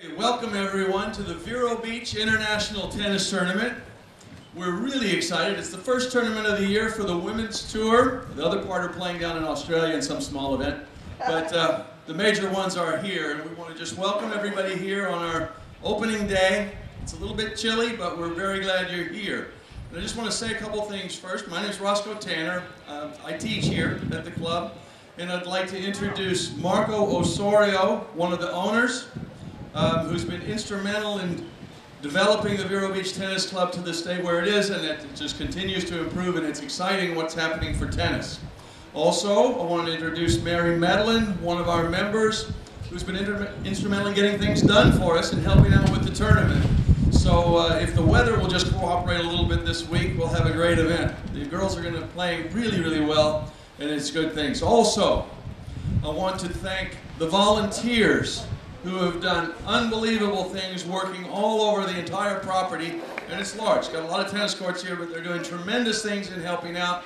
Okay, Welcome everyone to the Vero Beach International Tennis Tournament. We're really excited. It's the first tournament of the year for the women's tour. The other part are playing down in Australia in some small event. But uh, the major ones are here, and we want to just welcome everybody here on our opening day. It's a little bit chilly, but we're very glad you're here. And I just want to say a couple things first. My name is Roscoe Tanner. Uh, I teach here at the club, and I'd like to introduce Marco Osorio, one of the owners, um, who's been instrumental in developing the Vero Beach Tennis Club to the state where it is, and it just continues to improve, and it's exciting what's happening for tennis. Also, I want to introduce Mary Medlin, one of our members, who's been instrumental in getting things done for us and helping out with the tournament. So uh, if the weather will just cooperate a little bit this week, we'll have a great event. The girls are going to play really, really well, and it's good things. Also, I want to thank the volunteers who have done unbelievable things working all over the entire property, and it's large. Got a lot of tennis courts here, but they're doing tremendous things in helping out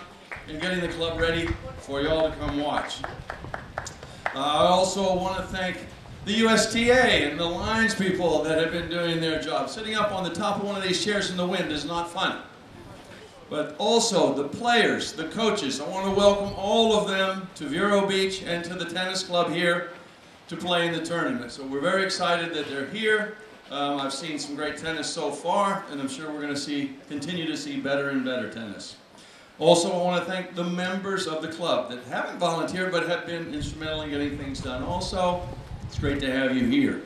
and getting the club ready for you all to come watch. Uh, I also want to thank the USTA and the lines people that have been doing their job. Sitting up on the top of one of these chairs in the wind is not fun. But also the players, the coaches. I want to welcome all of them to Vero Beach and to the tennis club here to play in the tournament. So we're very excited that they're here. Um, I've seen some great tennis so far, and I'm sure we're going to see continue to see better and better tennis. Also, I want to thank the members of the club that haven't volunteered but have been instrumental in getting things done. Also, it's great to have you here.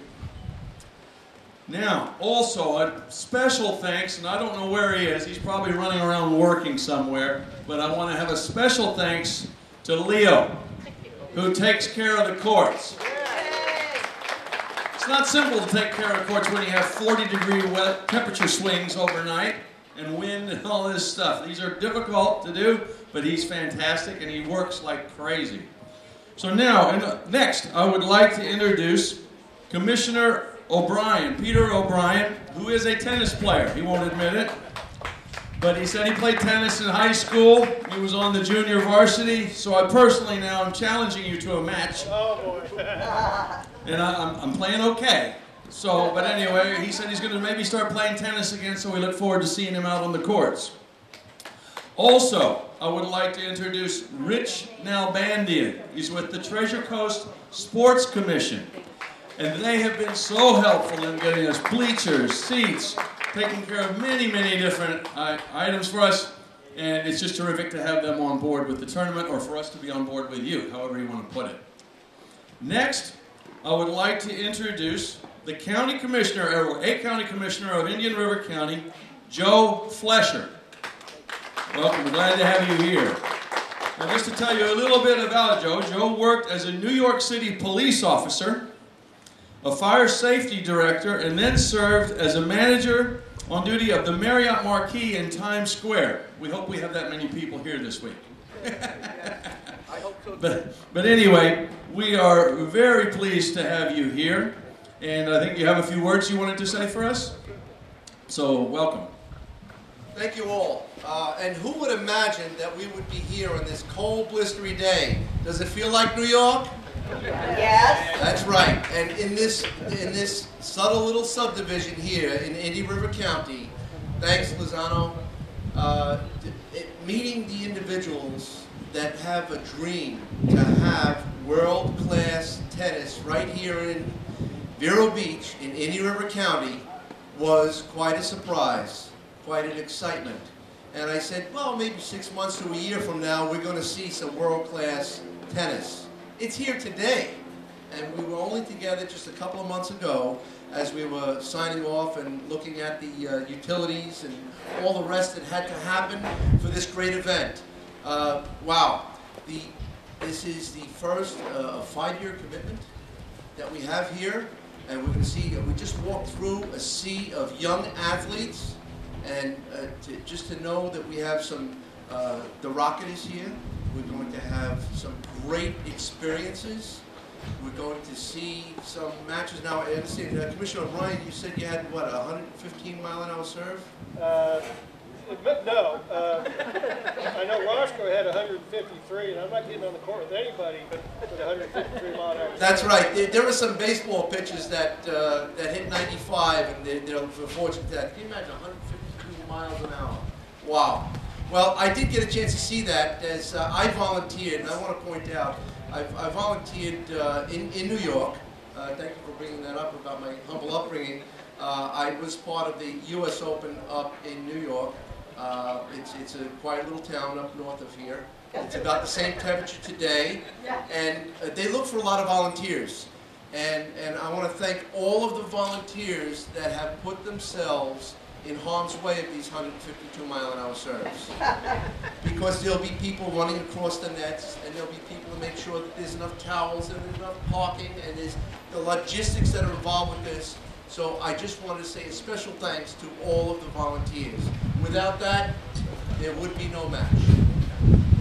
Now, also a special thanks, and I don't know where he is. He's probably running around working somewhere, but I want to have a special thanks to Leo, who takes care of the courts. It's not simple to take care of courts when you have 40 degree temperature swings overnight and wind and all this stuff. These are difficult to do, but he's fantastic and he works like crazy. So now, and next, I would like to introduce Commissioner O'Brien, Peter O'Brien, who is a tennis player. He won't admit it. But he said he played tennis in high school. He was on the junior varsity. So I personally now am challenging you to a match. Oh boy. And I, I'm, I'm playing okay. So, but anyway, he said he's going to maybe start playing tennis again, so we look forward to seeing him out on the courts. Also, I would like to introduce Rich Nalbandian. He's with the Treasure Coast Sports Commission. And they have been so helpful in getting us bleachers, seats, taking care of many, many different uh, items for us. And it's just terrific to have them on board with the tournament or for us to be on board with you, however you want to put it. Next, I would like to introduce the county commissioner, or a county commissioner of Indian River County, Joe Flescher. Welcome, glad to have you here. Now, just to tell you a little bit about Joe, Joe worked as a New York City police officer, a fire safety director, and then served as a manager on duty of the Marriott Marquis in Times Square. We hope we have that many people here this week. I hope so. But, but anyway, we are very pleased to have you here. And I think you have a few words you wanted to say for us. So, welcome. Thank you all. Uh, and who would imagine that we would be here on this cold, blistery day? Does it feel like New York? Yes. That's right. And in this in this subtle little subdivision here in Indian River County, thanks Lozano, uh, it, meeting the individuals that have a dream to have world-class tennis right here in Vero Beach in Indian River County was quite a surprise, quite an excitement. And I said, well, maybe six months to a year from now, we're going to see some world-class tennis. It's here today. And we were only together just a couple of months ago as we were signing off and looking at the uh, utilities and all the rest that had to happen for this great event. Uh, wow. The, this is the first uh, five-year commitment that we have here. And going to see, we just walked through a sea of young athletes. And uh, to, just to know that we have some, uh, the Rocket is here. We're going to have some great experiences. We're going to see some matches. Now, I understand, uh, Commissioner O'Brien, you said you had, what, a 115 mile an hour serve? No. Uh, I know Roscoe had 153, and I'm not getting on the court with anybody but with 153 mile an hour. That's right. There, there were some baseball pitches that uh, that hit 95, and they, they're fortunate that. Can you imagine 152 miles an hour? Wow. Well, I did get a chance to see that as uh, I volunteered, and I want to point out, I've, I volunteered uh, in, in New York. Uh, thank you for bringing that up about my humble upbringing. Uh, I was part of the U.S. Open up in New York. Uh, it's, it's a quiet little town up north of here. It's about the same temperature today, and uh, they look for a lot of volunteers. And, and I want to thank all of the volunteers that have put themselves in harm's way of these 152 mile an hour serves. Because there'll be people running across the nets, and there'll be people to make sure that there's enough towels and there's enough parking, and there's the logistics that are involved with this. So I just wanted to say a special thanks to all of the volunteers. Without that, there would be no match.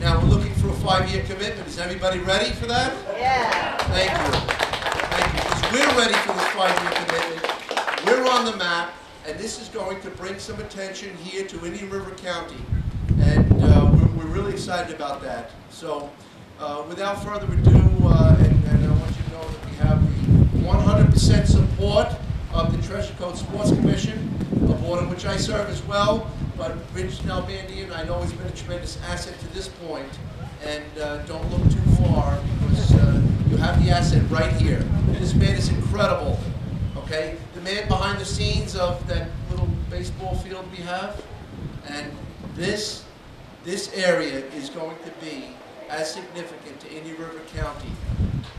Now, we're looking for a five-year commitment. Is everybody ready for that? Yeah. Thank you. Thank you. Because we're ready for this five-year commitment. We're on the map, and this is going to bring some attention here to Indian River County. And uh, we're, we're really excited about that. So, uh, without further ado, uh, and, and I want you to know that we have the 100% support of the Treasure Coast Sports Commission, a board in which I serve as well. But Rich Nalbandian, I know, he's been a tremendous asset to this point. And uh, don't look too far because uh, you have the asset right here. This man is incredible. Okay, the man behind the scenes of that little baseball field we have, and this this area is going to be as significant to Indian River County.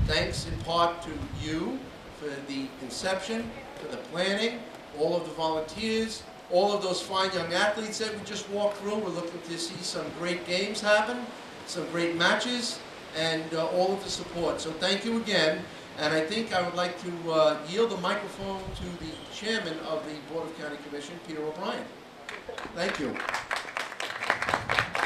Thanks in part to you for the conception, for the planning, all of the volunteers, all of those fine young athletes that we just walked through. We're looking to see some great games happen, some great matches, and uh, all of the support. So thank you again. And I think I would like to uh, yield the microphone to the chairman of the Board of County Commission, Peter O'Brien. Thank you.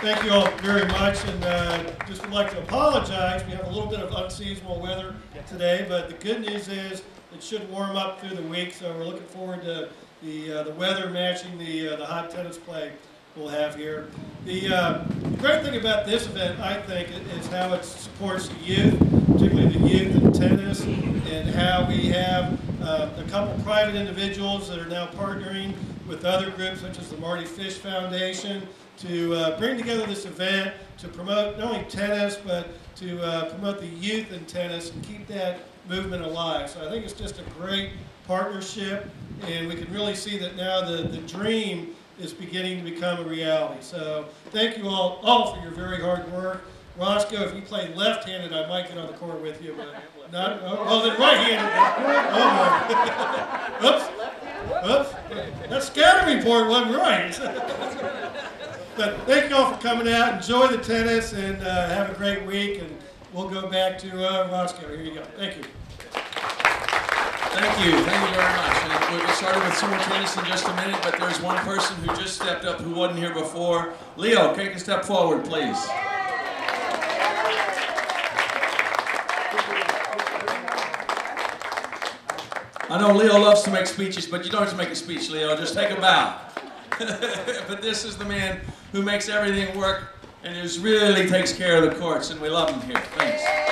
Thank you all very much, and uh, just would like to apologize. We have a little bit of unseasonal weather today, but the good news is it should warm up through the week, so we're looking forward to the, uh, the weather matching the, uh, the hot tennis play we'll have here. The, uh, the great thing about this event, I think, is how it supports the youth, particularly the youth in tennis, and how we have uh, a couple private individuals that are now partnering with other groups such as the Mardy Fish Foundation to uh, bring together this event to promote not only tennis, but to uh, promote the youth in tennis and keep that movement alive. So I think it's just a great partnership, and we can really see that now the, the dream is beginning to become a reality. So thank you all, all for your very hard work. Roscoe, if you play left-handed, I might get on the court with you, but not, oh, oh then right-handed. Oh, my. Oops. Oops. That wasn't right. But thank you all for coming out. Enjoy the tennis and uh, have a great week. And we'll go back to uh, Roscoe. Here you go. Thank you. Thank you, thank you very much. And we'll get started with Sumo Tennis in just a minute, but there's one person who just stepped up who wasn't here before. Leo, take a step forward, please. I know Leo loves to make speeches, but you don't have to make a speech, Leo. Just take a bow. but this is the man who makes everything work and who really takes care of the courts, and we love him here. Thanks.